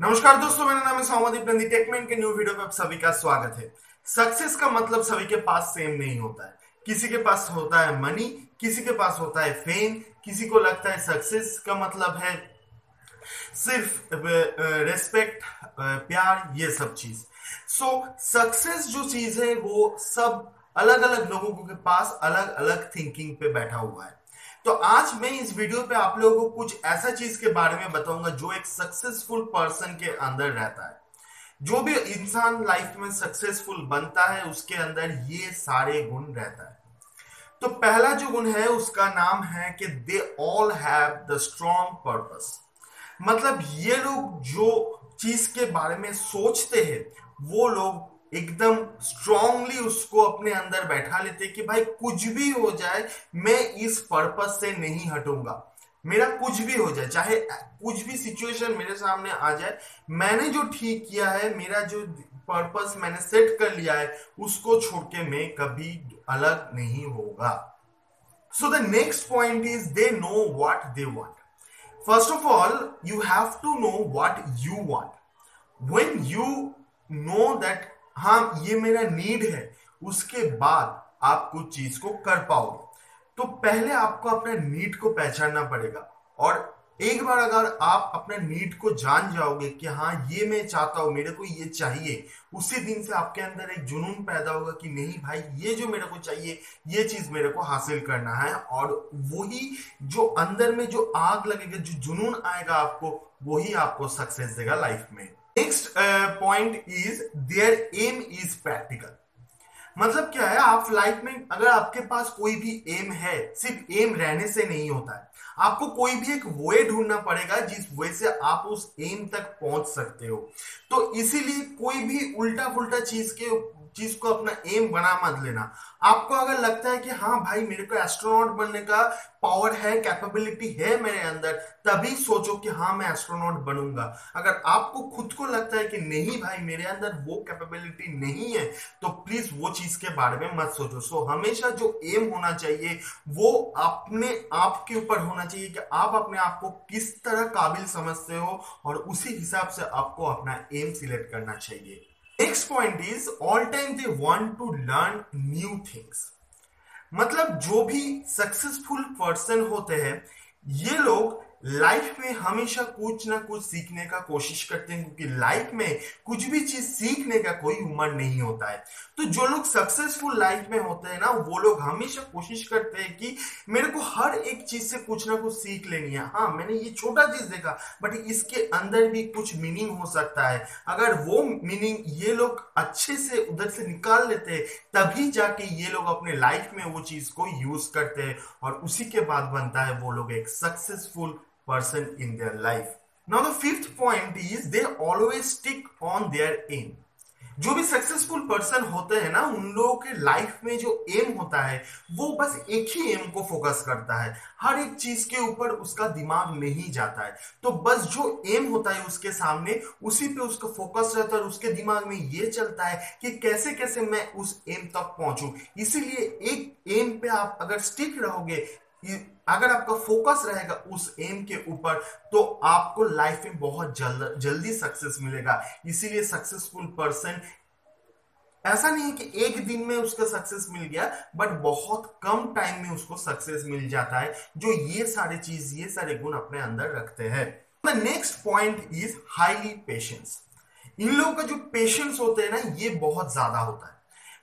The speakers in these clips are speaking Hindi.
नमस्कार दोस्तों, मेरा नाम है सौमदीप नंदी टेकमेंट के न्यू वीडियो में आप सभी का स्वागत है। सक्सेस का मतलब सभी के पास सेम नहीं होता है। किसी के पास होता है मनी किसी के पास होता है फेम किसी को लगता है सक्सेस का मतलब है सिर्फ़ रेस्पेक्ट प्यार, ये सब चीज़। सो सक्सेस जो चीज़ है, वो सब अलग अलग लोगों के पास अलग अलग थिंकिंग पे बैठा हुआ है। तो आज मैं इस वीडियो पे आप लोगों को कुछ ऐसा चीज़ के बारे में बताऊँगा जो एक सक्सेसफुल पर्सन के अंदर रहता है। जो भी इंसान लाइफ में सक्सेसफुल बनता है, उसके अंदर ये सारे गुण रहता है। तो पहला जो गुण है, उसका नाम है कि they all have the strong purpose मतलब ये लोग जो चीज़ के बारे में सोचते हैं, वो लोग एकदम स्ट्रांगली उसको अपने अंदर बैठा लेते कि भाई कुछ भी हो जाए, मैं इस पर्पस से नहीं हटूँगा। मेरा कुछ भी हो जाए, चाहे कुछ भी सिचुएशन मेरे सामने आ जाए, मैंने जो ठीक किया है, मेरा जो पर्पस मैंने सेट कर लिया है, उसको छोड़ के मैं कभी अलग नहीं होगा। So the next point is they know what they want first of all you have to know what you want when you know that हाँ ये मेरा नीड है। उसके बाद आप कुछ चीज़ को कर पाओगे। तो पहले आपको अपने नीड को पहचानना पड़ेगा। और एक बार अगर आप अपने नीड को जान जाओगे कि हाँ ये मैं चाहता हूँ, मेरे को ये चाहिए, उसी दिन से आपके अंदर एक जुनून पैदा होगा कि नहीं भाई, ये जो मेरे को चाहिए, ये चीज़ मेरे को हासिल करना है। और वही जो अंदर में जो आग लगेगा, जो जुनून आएगा आपको, वही आपको सक्सेस देगा लाइफ में। Next point is their aim is practical मतलब क्या है, आप लाइफ में अगर आपके पास कोई भी एम है, सिर्फ़ एम रहने से नहीं होता है, आपको कोई भी एक वे ढूंढना पड़ेगा जिस वे से आप उस एम तक पहुँच सकते हो। तो इसीलिए कोई भी उल्टा पुल्टा चीज़ के चीज़ को अपना एम बना मत लेना। आपको अगर लगता है कि हाँ भाई मेरे को एस्ट्रोनॉट बनने का पावर है कैपेबिलिटी है मेरे अंदर, तभी सोचो कि हाँ मैं एस्ट्रोनॉट बनूँगा। अगर आपको खुद को लगता है कि नहीं भाई मेरे अंदर वो कैपेबिलिटी नहीं है तो प्लीज़ वो चीज़ के बारे में मत सोचो। सो हमेशा जो एम होना चाहिए, वो अपने आप के ऊपर होना चाहिए कि आप अपने आप को किस तरह काबिल समझते हो और उसी हिसाब से आपको अपना एम सिलेक्ट करना चाहिए। Next point is all time they want to learn new things मतलब जो भी सक्सेसफुल पर्सन होते हैं, ये लोग लाइफ में हमेशा कुछ ना कुछ सीखने का कोशिश करते हैं, क्योंकि लाइफ में कुछ भी चीज़ सीखने का कोई उम्र नहीं होता है। तो जो लोग सक्सेसफुल लाइफ में होते हैं ना, वो लोग हमेशा कोशिश करते हैं कि मेरे को हर एक चीज़ से कुछ ना कुछ सीख लेनी है। हाँ मैंने ये छोटा चीज़ देखा बट इसके अंदर भी कुछ मीनिंग हो सकता है। अगर वो मीनिंग ये लोग अच्छे से उधर से निकाल लेते हैं, तभी जाके ये लोग अपने लाइफ में वो चीज़ को यूज़ करते हैं, और उसी के बाद बनता है वो लोग एक successful person in their life. Now, the fifth point is they always stick on their aim. जो भी सक्सेसफुल पर्सन होते हैं ना, उन लोगों के लाइफ में जो एम होता है, वो बस एक ही एम को फोकस करता है हर एक चीज़ के ऊपर उसका दिमाग नहीं जाता है तो बस जो एम होता है उसके सामने, उसी पे उसका फोकस रहता है और उसके दिमाग में ये चलता है कि कैसे कैसे मैं उस एम तक पहुंचू इसीलिए एक एम पे आप अगर स्टिक रहोगे अगर आपका फोकस रहेगा उस एम के ऊपर तो आपको लाइफ में बहुत जल्द, जल्दी सक्सेस मिलेगा। इसीलिए सक्सेसफुल पर्सन ऐसा नहीं है कि एक दिन में उसका सक्सेस मिल गया बट बहुत कम टाइम में उसको सक्सेस मिल जाता है, जो ये सारे चीज़, ये सारे गुण अपने अंदर रखते हैं। Next point is highly patience इन लोगों का जो पेशेंस होते हैं ना, ये बहुत ज़्यादा होता है।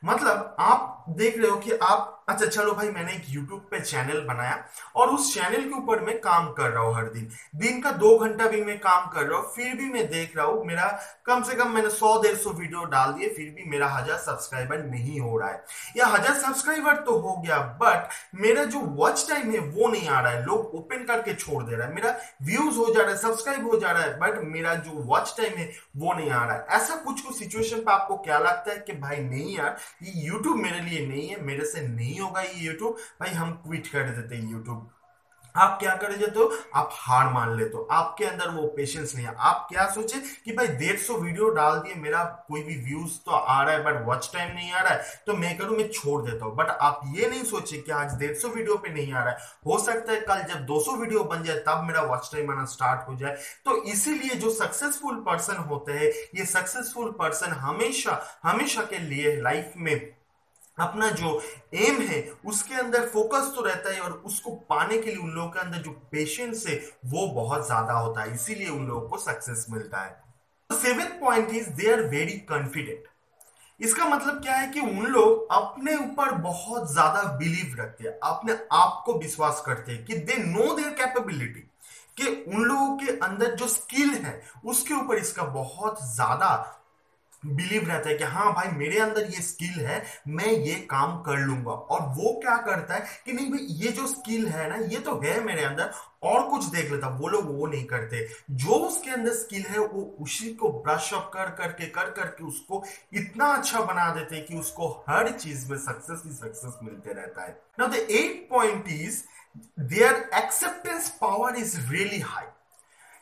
मतलब आप देख रहे हो कि आप अच्छा चलो भाई, मैंने एक YouTube पे चैनल बनाया और उस चैनल के ऊपर मैं काम कर रहा हूँ हर दिन। दिन का दो घंटा भी मैं काम कर रहा हूँ, फिर भी मैं देख रहा हूँ, मेरा कम से कम मैंने सौ, डेढ़ सौ वीडियो डाल दिए, फिर भी मेरा हज़ार सब्सक्राइबर नहीं हो रहा है। या हज़ार सब्सक्राइबर तो हो गया बट मेरा जो वॉच टाइम है, वो नहीं आ रहा है। लोग ओपन करके छोड़ दे रहा है। मेरा व्यूज़ हो जा रहा है सब्सक्राइब हो जा रहा है बट मेरा जो वॉच टाइम है, वो नहीं आ रहा है। ऐसा कुछ कुछ सिचुएशन पे आपको क्या लगता है कि भाई, नहीं यार, ये यूट्यूब मेरे लिए नहीं है, मेरे से नहीं होगा ये यूट्यूब भाई, हम क्विट कर देते हैं यूट्यूब आप क्या कर जाते हो? आप हार मान लेते हो। आपके अंदर वो पेशेंस नहीं है। आप क्या सोचे कि भाई, डेढ़ सौ वीडियो डाल दिए, मेरा कोई भी व्यूज़ तो आ रहा है बट वॉच टाइम नहीं आ रहा है तो मैं करूँ, मैं छोड़ देता हूँ। बट आप ये नहीं सोचे कि आज डेढ़ सौ वीडियो पे नहीं आ रहा है। हो सकता है कल जब 200 वीडियो बन जाए, तब मेरा वॉच टाइम आना स्टार्ट हो जाए। तो इसीलिए जो सक्सेसफुल पर्सन होते हैं, ये सक्सेसफुल पर्सन हमेशा हमेशा के लिए लाइफ में अपना जो एम है, उसके अंदर फोकस तो रहता है और उसको पाने के लिए उन लोगों के अंदर जो पेशेंस है, वो बहुत ज़्यादा होता है। इसीलिए उन लोगों को सक्सेस मिलता है। Seven point is they are very confident इसका मतलब क्या है कि उन लोग अपने ऊपर बहुत ज़्यादा बिलीव रखते हैं, अपने आप को विश्वास करते हैं कि दे नो देयर कैपेबिलिटी कि उन लोगों के अंदर जो स्किल है, उसके ऊपर इसका बहुत ज़्यादा बिलीव रहता है कि हाँ भाई, मेरे अंदर ये स्किल है, मैं ये काम कर लूँगा। और वो क्या करता है कि नहीं भाई, ये जो स्किल है ना, ये तो है मेरे अंदर, और कुछ देख लेता वो लोग वो नहीं करते। जो उसके अंदर स्किल है, वो उसी को ब्रश अप कर, करके कर, करके उसको इतना अच्छा बना देते हैं कि उसको हर चीज़ में सक्सेस ही सक्सेस मिलते रहता है। Now the eight point is their acceptance power is really high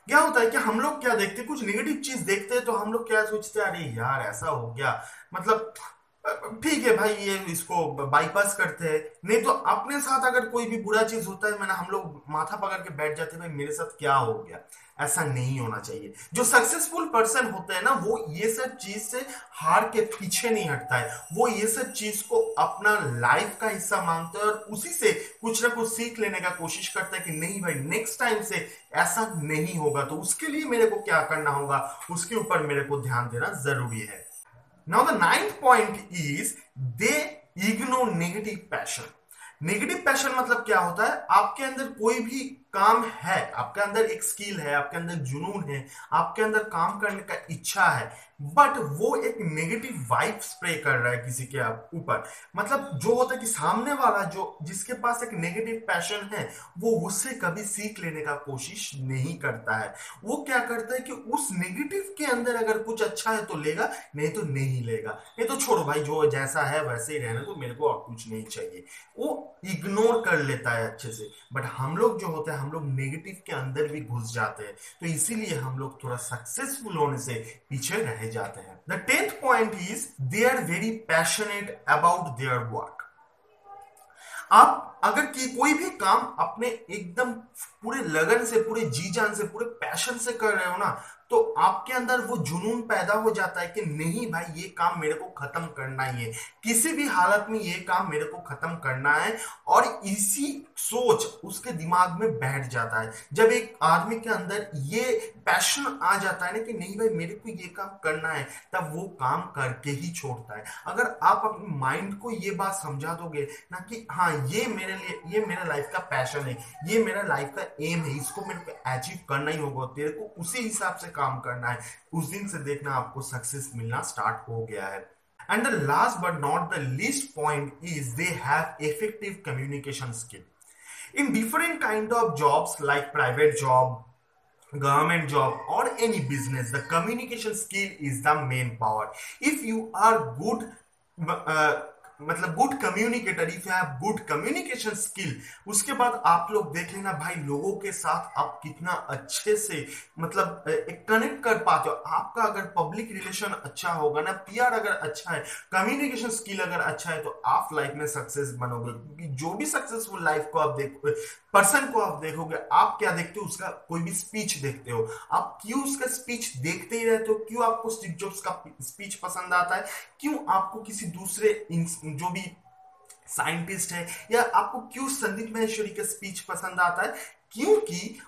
क्या होता है कि हम लोग क्या देखते हैं? कुछ निगेटिव चीज़ देखते हैं तो हम लोग क्या सोचते हैं, अरे यार, ऐसा हो गया। मतलब ठीक है भाई, ये इसको बाईपास करते हैं। नहीं तो अपने साथ अगर कोई भी बुरा चीज़ होता है, मैंने हम लोग माथा पकड़ के बैठ जाते हैं, भाई मेरे साथ क्या हो गया? ऐसा नहीं होना चाहिए। जो सक्सेसफुल पर्सन होता है ना, वो ये सब चीज़ से हार के पीछे नहीं हटता है। वो ये सब चीज़ को अपना लाइफ का हिस्सा मानता है और उसी से कुछ ना कुछ सीख लेने का कोशिश करता है कि नहीं भाई नेक्स्ट टाइम से ऐसा नहीं होगा। तो उसके लिए मेरे को क्या करना होगा? उसके ऊपर मेरे को ध्यान देना ज़रूरी है। Now the ninth point is they ignore negative passion. Negative passion मतलब क्या होता है आपके अंदर कोई भी काम है, आपके अंदर एक स्किल है, आपके अंदर जुनून है, आपके अंदर काम करने का इच्छा है बट वो एक नेगेटिव वाइब स्प्रे कर रहा है किसी के ऊपर। मतलब जो होता है कि सामने वाला जो, जिसके पास एक नेगेटिव पैशन है, वो उससे कभी सीख लेने का कोशिश नहीं करता है। वो क्या करता है कि उस नेगेटिव के अंदर अगर कुछ अच्छा है तो लेगा, नहीं तो नहीं लेगा। नहीं तो छोड़ो भाई, जो जैसा है वैसे ही रहना तो मेरे को और कुछ नहीं चाहिए। वो इग्नोर कर लेता है अच्छे से। बट हम लोग जो होते हैं, हम लोग नेगेटिव के अंदर भी घुस जाते हैं। तो इसीलिए हम लोग थोड़ा सक्सेसफुल होने से पीछे रह जाते हैं। The tenth point is they are very passionate about their work आप अगर कि कोई भी काम अपने एकदम पूरे लगन से, पूरे जी जान से, पूरे पैशन से कर रहे हो ना तो आपके अंदर वो जुनून पैदा हो जाता है कि नहीं भाई, ये काम मेरे को खत्म करना ही है। किसी भी हालत में ये काम मेरे को खत्म करना है और इसी सोच उसके दिमाग में बैठ जाता है। जब एक आदमी के अंदर ये पैशन आ जाता है ना कि नहीं भाई, मेरे को ये काम करना है, तब वो काम करके ही छोड़ता है। अगर आप अपने माइंड को ये बात समझा दोगे ना कि हाँ ये मेरे लिए, ये मेरा लाइफ का पैशन है, ये मेरा लाइफ का एम है, इसको मेरे को अचीव करना ही होगा, तेरे को उसी हिसाब से काम करना है। उस दिन से देखना आपको सक्सेस मिलना स्टार्ट हो गया है। And the last but not the least point is they have effective communication skill in different kind of jobs like private job government job और any business the communication skill is the main power if you are good मतलब good communicator if you have good communication skill उसके बाद आप लोग देख लेना भाई लोगों के साथ आप कितना अच्छे से मतलब एक कनेक्ट कर पाते हो। आपका अगर पब्लिक रिलेशन अच्छा होगा ना पीआर अगर अच्छा है कम्युनिकेशन स्किल अगर अच्छा है तो आप लाइफ में सक्सेस बनोगे। जो भी सक्सेसफुल लाइफ को आप देखो पर्सन को आप देखोगे, आप क्या देखते हो, उसका कोई भी स्पीच देखते हो। आप क्यों उसका स्पीच देखते ही रहते हो? क्यों आपको स्टीव जॉब्स का स्पीच पसंद आता है? क्यों आपको किसी दूसरे जो भी साइंटिस्ट है या आपको क्यों संदीप महेश्वरी का स्पीच पसंद आता है? क्योंकि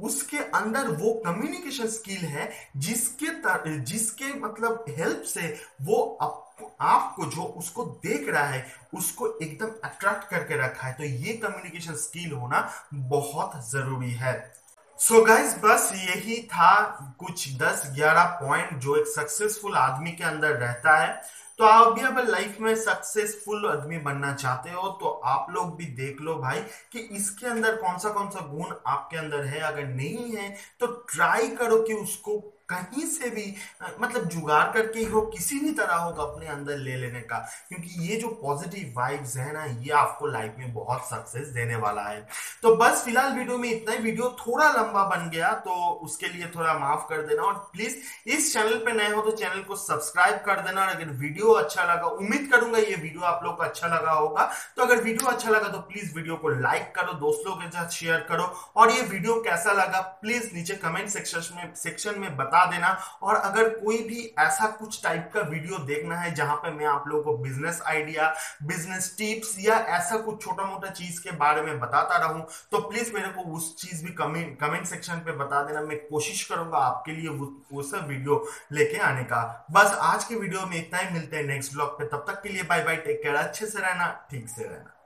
उसके अंदर वो कम्युनिकेशन स्किल है जिसके तर, जिसके मतलब हेल्प से वो आप आपको जो उसको देख रहा है उसको एकदम अट्रैक्ट करके रखा है। तो ये कम्युनिकेशन स्किल होना बहुत ज़रूरी है। सो so गाइस बस यही था कुछ 10-11 पॉइंट जो एक सक्सेसफुल आदमी के अंदर रहता है। तो आप भी अगर लाइफ में सक्सेसफुल आदमी बनना चाहते हो तो आप लोग भी देख लो भाई कि इसके अंदर कौन सा कौन सा गुण आपके अंदर है। अगर नहीं है तो ट्राई करो कि उसको कहीं से भी मतलब जुगाड़ करके ही हो किसी भी तरह होगा अपने अंदर ले लेने का। क्योंकि ये जो पॉजिटिव वाइब्स है ना, ये आपको लाइफ में बहुत सक्सेस देने वाला है। तो बस फ़िलहाल वीडियो में इतना ही। वीडियो थोड़ा लंबा बन गया तो उसके लिए थोड़ा माफ़ कर देना। और प्लीज़ इस चैनल पे नए हो तो चैनल को सब्सक्राइब कर देना। और अगर वीडियो अच्छा लगा, उम्मीद करूँगा ये वीडियो आप लोग को अच्छा लगा होगा। तो अगर वीडियो अच्छा लगा तो प्लीज़ वीडियो को लाइक करो, दोस्तों के साथ शेयर करो। और ये वीडियो कैसा लगा प्लीज़ नीचे कमेंट सेक्शन में सेक्शन में बता देना। और अगर कोई भी ऐसा कुछ टाइप का वीडियो देखना है जहाँ पे मैं आप लोगों को बिज़नेस आइडिया बिज़नेस टिप्स या ऐसा कुछ छोटा मोटा चीज़ के बारे में बताता रहूँ तो प्लीज़ मेरे को उस चीज़ भी कमेंट कमेंट सेक्शन पे बता देना। मैं कोशिश करूँगा आपके लिए वो सब वीडियो लेके आने का। बस आज के वीडियो में इतना ही। मिलते हैं नेक्स्ट ब्लॉग पे। तब तक के लिए बाय बाय टेक केयर अच्छे से रहना। ठीक से रहना।